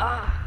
Ah.